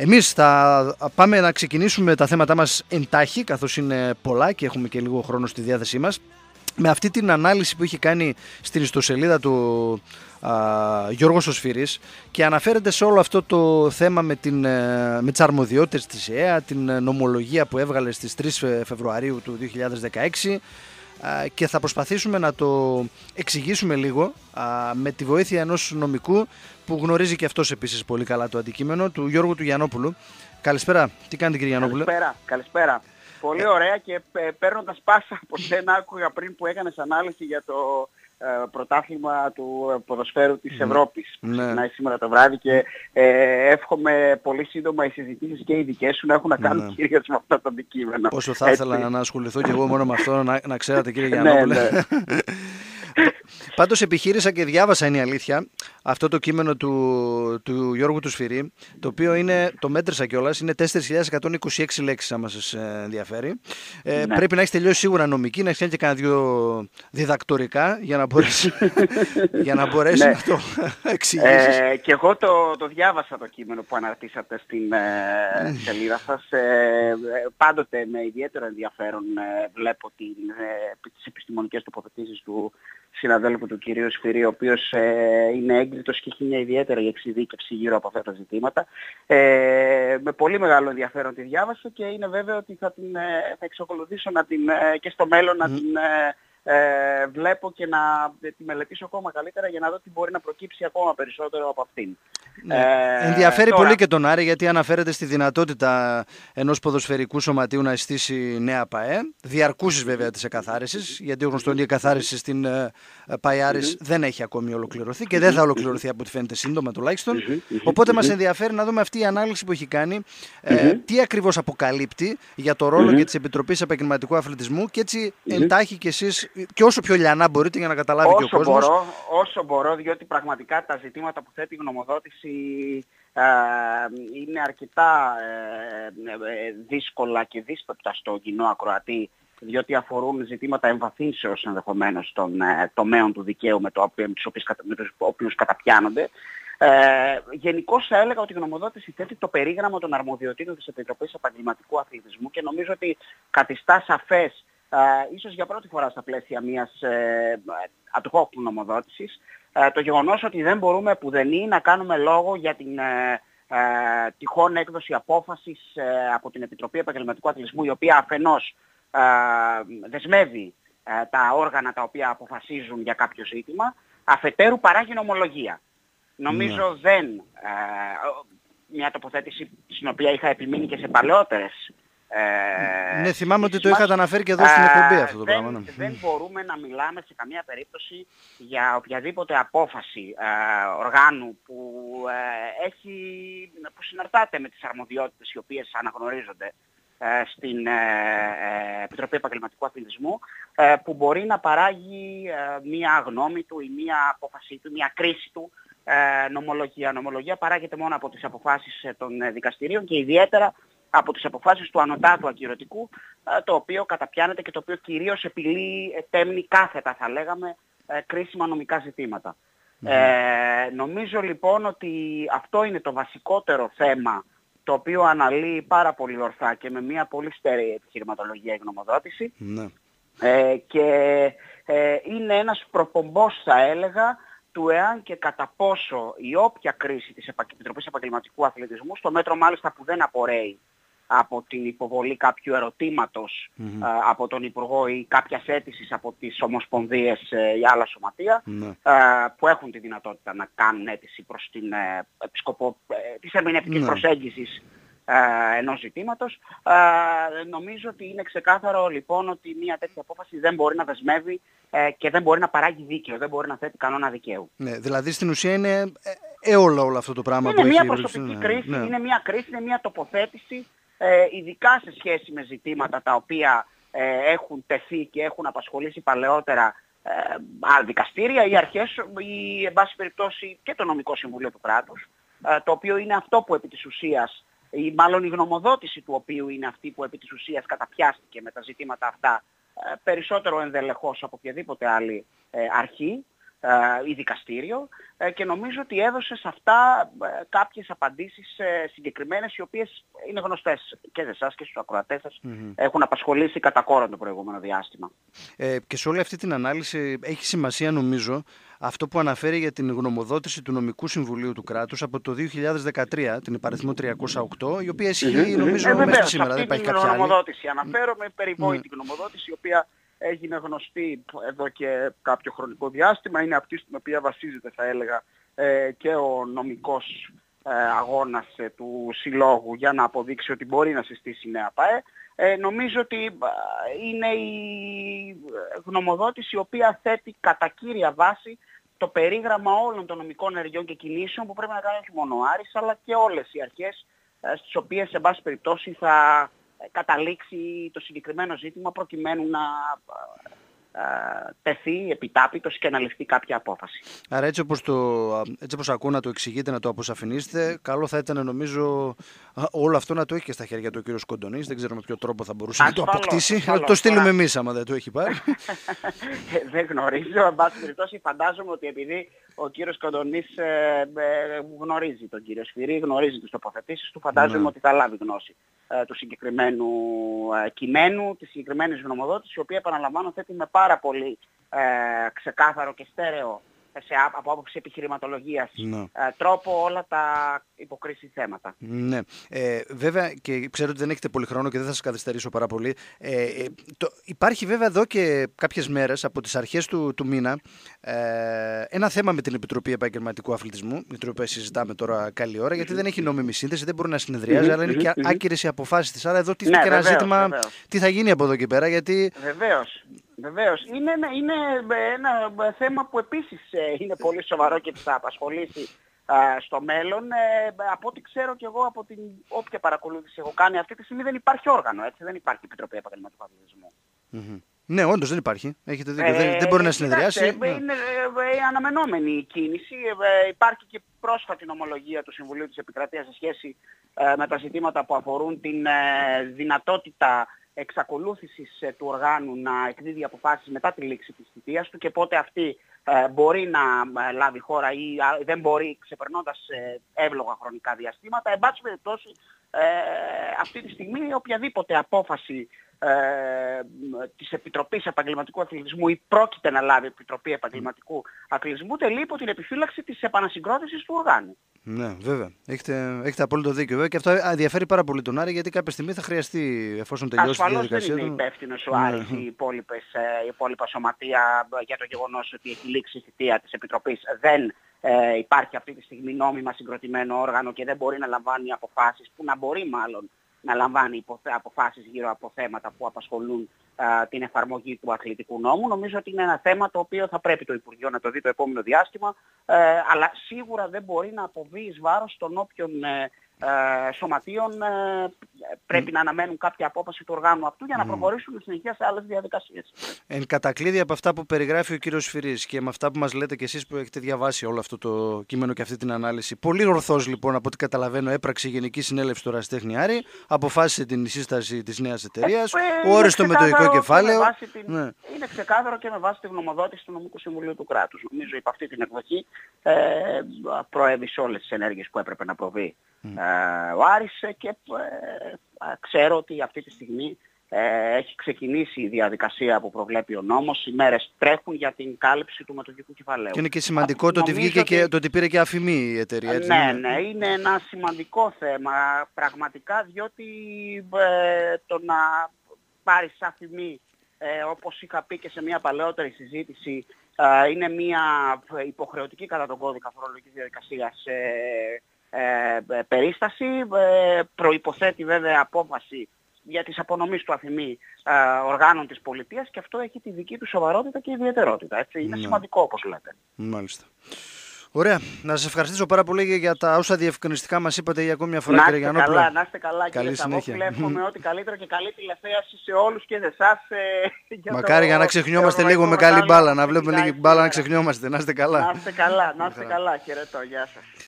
Εμείς θα πάμε να ξεκινήσουμε τα θέματα μας εντάχει, καθώς είναι πολλά και έχουμε και λίγο χρόνο στη διάθεσή μας. Με αυτή την ανάλυση που έχει κάνει στην ιστοσελίδα του α, Γιώργος Οσφυρής και αναφέρεται σε όλο αυτό το θέμα με, την, ε, με τις αρμοδιότητες της ΕΕΑ, την νομολογία που έβγαλε στις 3 Φεβρουαρίου του 2016 και θα προσπαθήσουμε να το εξηγήσουμε λίγο με τη βοήθεια ενός νομικού που γνωρίζει και αυτός επίσης πολύ καλά το αντικείμενο, του Γιώργου του Γιαννόπουλου. Καλησπέρα. Τι κάνετε κύριε Γιαννόπουλο. Καλησπέρα. Καλησπέρα. Πολύ ωραία και ε, παίρνοντας πάσα από σένα άκουγα πριν που έκανες ανάλυση για το ε, πρωτάθλημα του ποδοσφαίρου της Ευρώπης που ναι. σήμερα το βράδυ και ε, εύχομαι πολύ σύντομα οι συζητήσεις και οι δικές σου να έχουν να κάνουν ναι. κυρίως με αυτό το αντικείμενο. Όσο θα ήθελα να ασχοληθώ και εγώ μόνο με αυτό, να, να ξέρατε κύριε ναι, Γιαννόπουλε. ναι, ναι. Πάντως επιχείρησα και διάβασα είναι η αλήθεια αυτό το κείμενο του, του Γιώργου του Σφυρί, το οποίο είναι, το μέτρησα κιόλας, είναι 4.126 λέξεις, άμα σας ενδιαφέρει. Ε, ναι. Πρέπει να έχεις τελειώσει σίγουρα νομική, να έχεις κάνει και κανένα δύο διδακτορικά για να μπορέσει, για να, μπορέσεις ναι. να το εξηγήσεις. Ε, και εγώ το, το διάβασα το κείμενο που αναρτήσατε στην ε, ναι. σελίδα σας. Ε, πάντοτε με ιδιαίτερο ενδιαφέρον ε, βλέπω τι ε, τις επιστημονικές τοποθετήσεις του συναδέλφου του κυρίου Σφυρί, ο οποίος ε, είναι έγκριτος και έχει μια ιδιαίτερη εξειδίκευση γύρω από αυτά τα ζητήματα. Ε, με πολύ μεγάλο ενδιαφέρον τη διάβασα και είναι βέβαιο ότι θα, την, ε, θα εξακολουθήσω να την, ε, και στο μέλλον να την ε, βλέπω και να τη μελετήσω ακόμα καλύτερα για να δω τι μπορεί να προκύψει ακόμα περισσότερο από αυτήν. Ναι. Ε, Ενδιαφέρει πολύ και τον Άρη γιατί αναφέρεται στη δυνατότητα ενός ποδοσφαιρικού σωματείου να αισθήσει νέα ΠαΕ, διαρκούσης βέβαια της εκαθάρισης, γιατί ο γνωστόν η εκαθάριση στην ε, Παϊάρης δεν έχει ακόμη ολοκληρωθεί και δεν θα ολοκληρωθεί από ό,τι φαίνεται σύντομα τουλάχιστον. Οπότε μας ενδιαφέρει να δούμε αυτή η ανάλυση που έχει κάνει, ε, τι ακριβώς αποκαλύπτει για το ρόλο και της Επιτροπής Επαγγελματικού Αθλητισμού και έτσι εντάχει κι εσείς και όσο πιο λιανά μπορείτε για να καταλάβει όσο και ο κόσμος. Μπορώ, όσο μπορώ, διότι πραγματικά τα ζητήματα που θέτει η γνωμοδότηση ε, είναι αρκετά ε, ε, δύσκολα και δύσπεπτα στο κοινό ακροατή διότι αφορούν ζητήματα εμβαθύνσεως ενδεχομένως των ε, τομέων του δικαίου με, το, με, τους με τους οποίους καταπιάνονται. Ε, Γενικώ θα έλεγα ότι η γνωμοδότηση θέτει το περίγραμμα των αρμοδιοτήτων της Επιτροπής Επαγγελματικού Αθλητισμού και νομίζω ότι καθιστά σαφές ίσως για πρώτη φορά στα πλαίσια μιας ε, ad hoc νομοδότησης, ε, το γεγονός ότι δεν μπορούμε που δεν είναι να κάνουμε λόγο για την ε, ε, τυχόν έκδοση απόφασης ε, από την Επιτροπή Επαγγελματικού Αθλητισμού, η οποία αφενός ε, δεσμεύει τα όργανα τα οποία αποφασίζουν για κάποιο ζήτημα, αφετέρου παράγει νομολογία. Νομίζω ναι. δεν, μια τοποθέτηση στην οποία είχα επιμείνει και σε παλαιότερες ε, ναι, θυμάμαι ότι το είχατε αναφέρει και εδώ στην εκπομπή αυτό το δεν, πράγμα. Ναι. Δεν μπορούμε να μιλάμε σε καμία περίπτωση για οποιαδήποτε απόφαση ε, οργάνου που, ε, έχει, που συναρτάται με τις αρμοδιότητες οι οποίες αναγνωρίζονται ε, στην ε, Επιτροπή Επαγγελματικού Αθλητισμού που μπορεί να παράγει μία γνώμη του ή μία απόφαση του, μία κρίση του νομολογία. Νομολογία παράγεται μόνο από τις αποφάσεις των δικαστηρίων και ιδιαίτερα από τις αποφάσεις του ανωτάτου ακυρωτικού, ε, το οποίο καταπιάνεται και το οποίο κυρίως επιλύει ε, τέμνη κάθετα, θα λέγαμε, ε, κρίσιμα νομικά Ε, νομίζω λοιπόν ότι αυτό είναι το βασικότερο θέμα το οποίο αναλύει πάρα πολύ ορθά και με μια πολύ στέρεη επιχειρηματολογία η γνωμοδότηση. Ναι. ε, και ε, είναι ένας προπομπός θα έλεγα του εάν και κατά πόσο η όποια κρίση της Επιτροπής Επαγγελματικού Αθλητισμού, στο μέτρο μάλιστα που δεν απορρέει από την υποβολή κάποιου από τον Υπουργό ή κάποιας αίτησης από τις Ομοσπονδίες ε, ή άλλα ναι. που έχουν τη δυνατότητα να κάνουν αίτηση προς την ε, επισκοπο, ε, της ερμηνευτικής ναι. προσέγγισης ενός ζητήματος. Νομίζω ότι είναι ξεκάθαρο λοιπόν ότι μια τέτοια απόφαση δεν μπορεί να δεσμεύει και δεν μπορεί να παράγει δίκαιο, δεν μπορεί να θέτει κανόνα δικαίου. Ναι, δηλαδή στην ουσία είναι έολο όλο αυτό το πράγμα είναι που μια προσωπική ναι. κρίση, ναι. είναι μια κρίση, είναι μια τοποθέτηση ε, ειδικά σε σχέση με ζητήματα τα οποία ε, έχουν τεθεί και έχουν απασχολήσει παλαιότερα ε, δικαστήρια ή αρχές ή εν πάση περιπτώσει και το νομικό συμβούλιο του κράτους, ε, το οποίο είναι αυτό που επί της ουσίας ή μάλλον η γνωμοδότηση του οποίου είναι αυτή που επί της ουσίας καταπιάστηκε με τα ζητήματα αυτά ε, περισσότερο ενδελεχώς από οποιαδήποτε άλλη αρχή ή δικαστήριο και νομίζω ότι έδωσε σε αυτά κάποιες απαντήσεις συγκεκριμένες οι οποίες είναι γνωστές και σε εσάς και στους ακροατές σας. Έχουν απασχολήσει κατά κόρον το προηγούμενο διάστημα. Ε, και σε όλη αυτή την ανάλυση έχει σημασία νομίζω αυτό που αναφέρει για την γνωμοδότηση του Νομικού Συμβουλίου του Κράτους από το 2013, την υπαριθμό 308, η οποία ισχύει νομίζω ε, μέσα σήμερα, δεν υπάρχει κάποια άλλη. γνωμοδότηση. Αναφέρομαι, περιβόητη γνωμοδότηση, η οποία έγινε γνωστή εδώ και κάποιο χρονικό διάστημα, είναι αυτή στην οποία βασίζεται θα έλεγα ε, και ο νομικός ε, αγώνας του Συλλόγου για να αποδείξει ότι μπορεί να συστήσει νέα ΠΑΕ. Ε, νομίζω ότι είναι η γνωμοδότηση η οποία θέτει κατά κύρια βάση το περίγραμμα όλων των νομικών ενεργειών και κινήσεων που πρέπει να κάνει όχι μόνο ο Άρης αλλά και όλες οι αρχές ε, στις οποίες σε βάση περιπτώσει θα καταλήξει το συγκεκριμένο ζήτημα προκειμένου να ε, τεθεί επιτάπητος και να ληφθεί κάποια απόφαση. Άρα έτσι όπως, το, έτσι όπως ακούω να το εξηγείτε, να το αποσαφηνίσετε, καλό θα ήταν νομίζω όλο αυτό να το έχει και στα χέρια του ο κύριος Κοντονής. Δεν ξέρω με ποιο τρόπο θα μπορούσε να το αποκτήσει. Να το στείλουμε εμείς άμα δεν το έχει πάρει. δεν γνωρίζω. Εν πάση περιπτώσει φαντάζομαι ότι επειδή ο κύριος Κοντονής ε, ε, γνωρίζει τον κύριο Σφυρί, γνωρίζει τις τοποθετήσεις του, φαντάζομαι ναι. ότι θα λάβει γνώση ε, του συγκεκριμένου ε, κειμένου, της συγκεκριμένης γνωμοδότησης, η οποία επαναλαμβάνω θέτει με πάρα πολύ ε, ξεκάθαρο και στέρεο σε, από άποψη επιχειρηματολογίας ναι. ε, τρόπο όλα τα υποκρίση θέματα. Ναι. Ε, βέβαια και ξέρω ότι δεν έχετε πολύ χρόνο και δεν θα σας καθυστερήσω πάρα πολύ. Ε, ε το, υπάρχει βέβαια εδώ και κάποιες μέρες από τις αρχές του, του μήνα ε, ένα θέμα με την Επιτροπή Επαγγελματικού Αθλητισμού, με την οποία συζητάμε τώρα καλή ώρα, γιατί δεν έχει νόμιμη σύνθεση, δεν μπορεί να συνεδριάζει, αλλά είναι και άκυρες οι αποφάσεις της. Άρα εδώ τίθεται ναι, και ένα ζήτημα τι θα γίνει από εδώ και πέρα. Γιατί... Βεβαίως. Βεβαίως. Είναι, είναι ένα θέμα που επίσης ε, είναι πολύ σοβαρό και θα απασχολήσει στο μέλλον. Ε, από ό,τι ξέρω και εγώ από την όποια παρακολούθηση έχω κάνει αυτή τη στιγμή δεν υπάρχει όργανο, έτσι, δεν υπάρχει Επιτροπή Επαγγελματικού Αθλητισμού. Mm-hmm. Ναι, όντως δεν υπάρχει. Έχετε δίκιο. Ε, δεν, μπορεί να συνεδριάσει. Κοιτάξτε, ναι. Είναι ε, αναμενόμενη η κίνηση. υπάρχει και πρόσφατη νομολογία του Συμβουλίου της Επικρατείας σε σχέση με τα ζητήματα που αφορούν την δυνατότητα εξακολούθησης του οργάνου να εκδίδει αποφάσεις μετά τη λήξη της θητείας του και πότε αυτή ε, μπορεί να ε, λάβει χώρα ή δεν μπορεί ξεπερνώντας ε, εύλογα χρονικά διαστήματα. Εν πάση περιπτώσει, αυτή τη στιγμή οποιαδήποτε απόφαση ε, της Επιτροπής Επαγγελματικού Αθλητισμού ή πρόκειται να λάβει η Επιτροπή Επαγγελματικού Αθλητισμού τελεί υπό την επιφύλαξη της επανασυγκρότησης του οργάνου. Ναι, βέβαια. Έχετε, έχετε απόλυτο δίκιο. Βέβαια. Και αυτό ενδιαφέρει πάρα πολύ τον Άρη γιατί κάποια στιγμή θα χρειαστεί, εφόσον τελειώσει Ασφαλώς τη διαδικασία. δεν είναι υπεύθυνος ο ναι. Άρης, οι, υπόλοιπες, ε, η υπόλοιπα σωματεία για το γεγονός ότι έχει λήξει η θητεία της Επιτροπής δεν ε, υπάρχει αυτή τη στιγμή νόμιμα συγκροτημένο όργανο και δεν μπορεί να λαμβάνει αποφάσεις που να μπορεί μάλλον να λαμβάνει αποφάσεις γύρω από θέματα που απασχολούν την εφαρμογή του αθλητικού νόμου. Νομίζω ότι είναι ένα θέμα το οποίο θα πρέπει το Υπουργείο να το δει το επόμενο διάστημα, ε, αλλά σίγουρα δεν μπορεί να αποβεί εις βάρος των όποιων ε, ε, σωματείων ε, πρέπει να αναμένουν κάποια απόφαση του οργάνου αυτού για να προχωρήσουν συνεχεία σε άλλες διαδικασίες. Εν κατακλείδη από αυτά που περιγράφει ο κύριος Φυρής και με αυτά που μας λέτε και εσείς που έχετε διαβάσει όλο αυτό το κείμενο και αυτή την ανάλυση. Πολύ ορθώς λοιπόν από ό,τι καταλαβαίνω έπραξε η Γενική Συνέλευση του Ραστέχνη Άρη, αποφάσισε την σύσταση της νέας εταιρείας, ε, όριστο μετοϊκό κεφάλαιο. Την... Ναι. Είναι ξεκάθαρο και με βάση τη γνωμοδότηση του Νομικού Συμβουλίου του Κράτους. Νομίζω υπ' αυτή την εκδοχή ε, προέβη σε όλες τις ενέργειες που έπρεπε να προβεί ο Άρης και ε, ξέρω ότι αυτή τη στιγμή ε, έχει ξεκινήσει η διαδικασία που προβλέπει ο νόμος. Οι μέρες τρέχουν για την κάλυψη του μετοχικού κεφαλαίου. Και είναι και σημαντικό το ότι, βγήκε και, το ότι πήρε και αφημί η εταιρεία. Έτσι, ναι, ναι, είναι ένα σημαντικό θέμα πραγματικά διότι ε, το να πάρεις αφημί ε, όπως είχα πει και σε μια παλαιότερη συζήτηση είναι μια υποχρεωτική κατά τον κώδικα φορολογικής διαδικασίας ε, περίσταση. Ε, προϋποθέτει βέβαια απόφαση για τις απονομής του αφημί ε, οργάνων της πολιτείας και αυτό έχει τη δική του σοβαρότητα και ιδιαιτερότητα. Έτσι. Είναι ναι. σημαντικό όπως λέτε. Μάλιστα. Ωραία. Να σας ευχαριστήσω πάρα πολύ για τα όσα διευκρινιστικά μας είπατε για ακόμη μια φορά, κύριε Γιάννοπουλο. Καλά, να είστε καλά, Καλή κύριε συνέχεια. Εύχομαι ό,τι καλύτερο και καλή τηλεθέαση σε όλους και σε εσάς. Ε, Μακάρι για να ξεχνιόμαστε λίγο με καλή μπάλα, να βλέπουμε λίγη μπάλα να ξεχνιόμαστε. Να είστε καλά. Να είστε καλά, να είστε καλά. Χαιρετώ, γεια σας.